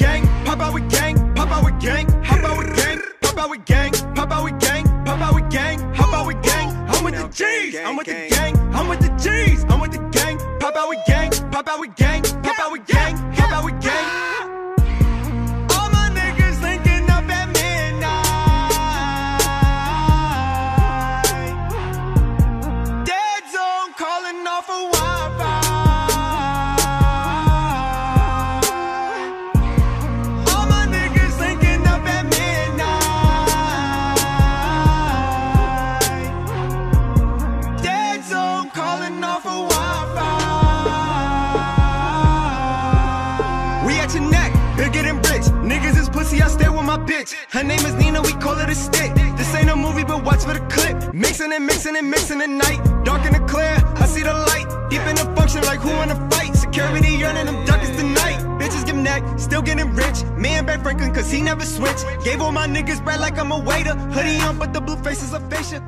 gang, pop out with gang, pop out with gang, hop out with gang, pop out with gang, pop out with gang, pop out with gang, hop out with gang. I'm with the G's, I'm with the gang, I'm with the G's, I'm with the gang, pop out with gang, pop out with gang, pop out with gang, pop out with gang. for one. At your neck, bigger than rich. Niggas is pussy, I stay with my bitch. Her name is Nina, we call it a stick. This ain't a movie, but watch for the clip. Mixing and mixing and mixing the night. Dark and clear, I see the light. Deep in the function, like who wanna fight? Security yearning, them duckers tonight. Bitches give neck, still getting rich. Me and Ben Franklin, cause he never switched. Gave all my niggas bread like I'm a waiter. Hoodie on, but the blue face is a fascia.